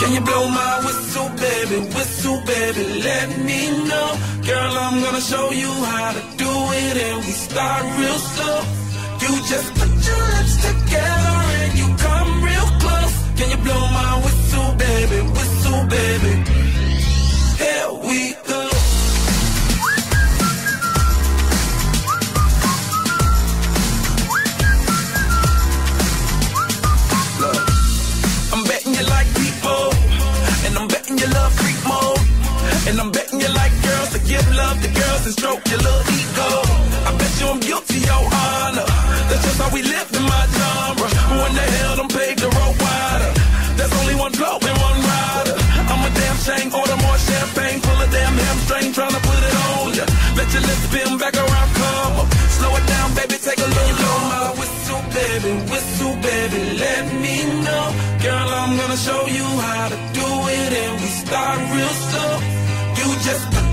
Can you blow my whistle, baby? Whistle, baby, let me know. Girl, I'm gonna show you how to do it, and we start real slow. You just put your lips together and you come real close. Can you blow my whistle, baby? Whistle, baby. Here we go. Look, I'm betting you like people, and I'm betting you like girls to give love to girls and stroke your little ego. I bet you I'm guilty, your honor. That's just how we live in my genre. When the hell them paved the road wider? There's only one blow and one rider. I'm a damn shame, order more champagne, pull a damn hamstring, tryna put it on ya. Let your lips spin back around, come up. Slow it down, baby, take a little blow my whistle, baby, whistle, baby, let me know. Girl, I'm gonna show you how to do it, and we start real slow. You just